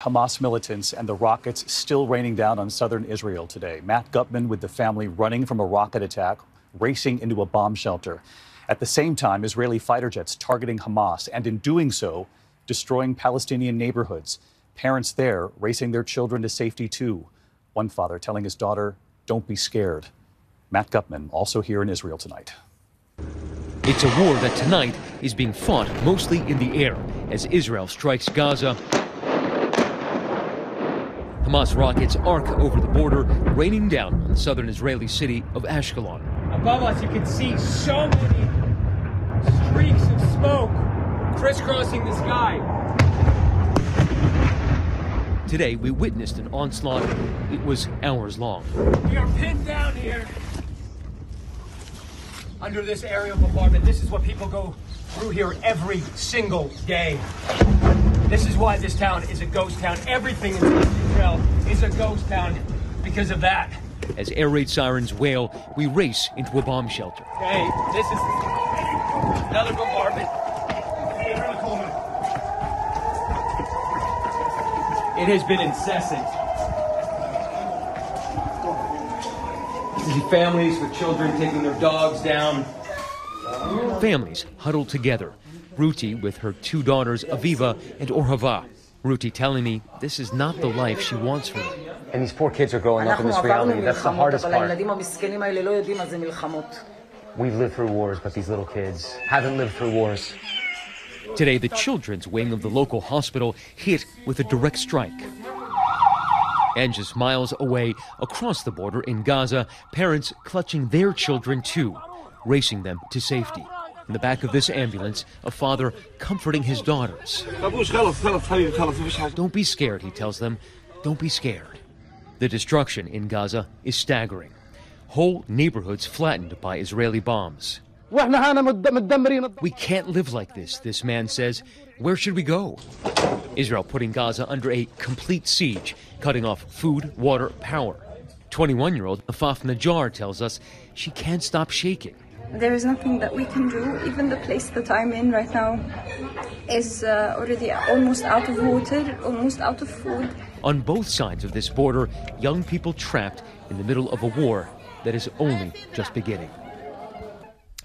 Hamas militants and the rockets still raining down on southern Israel today. Matt Gutman with the family running from a rocket attack, racing into a bomb shelter. At the same time, Israeli fighter jets targeting Hamas, and in doing so, destroying Palestinian neighborhoods. Parents there racing their children to safety too. One father telling his daughter, Don't be scared. Matt Gutman, also here in Israel tonight. It's a war that tonight is being fought mostly in the air as Israel strikes Gaza. Hamas rockets arc over the border, raining down on the southern Israeli city of Ashkelon. Above us, you can see so many streaks of smoke crisscrossing the sky. Today, we witnessed an onslaught. It was hours long. We are pinned down here under this aerial bombardment. This is what people go through here every single day. This is why this town is a ghost town. Everything in Israel is a ghost town because of that. As air raid sirens wail, we race into a bomb shelter. Hey, this is another bombardment. It has been incessant. You see families with children taking their dogs down. Families huddled together. Ruti with her two daughters, Aviva and Orhava. Ruti telling me this is not the life she wants for them. And these poor kids are growing up in this reality. That's the hardest part. We've lived through wars, but these little kids haven't lived through wars. Today, the children's wing of the local hospital hit with a direct strike. And just miles away, across the border in Gaza, parents clutching their children too, racing them to safety. In the back of this ambulance, a father comforting his daughters. Don't be scared, he tells them. Don't be scared. The destruction in Gaza is staggering. Whole neighborhoods flattened by Israeli bombs. We can't live like this, this man says. Where should we go? Israel putting Gaza under a complete siege, cutting off food, water, power. 21 year old Afaf Najjar tells us she can't stop shaking. There is nothing that we can do. Even the place that I'm in right now is uh, already almost out of water, almost out of food. On both sides of this border, young people trapped in the middle of a war that is only just beginning.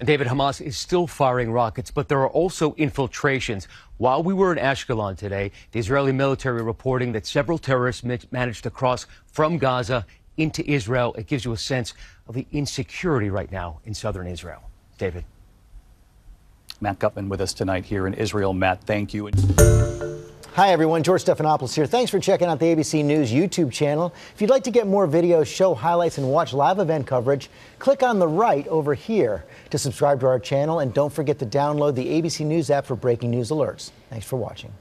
David, Hamas is still firing rockets, but there are also infiltrations. While we were in Ashkelon today, the Israeli military reporting that several terrorists managed to cross from Gaza into Israel. It gives you a sense of the insecurity right now in southern Israel. David. Matt Gutman with us tonight here in Israel. Matt, thank you. Hi, everyone. George Stephanopoulos here. Thanks for checking out the ABC News YouTube channel. If you'd like to get more videos, show highlights, and watch live event coverage, click on the right over here to subscribe to our channel. And don't forget to download the ABC News app for breaking news alerts. Thanks for watching.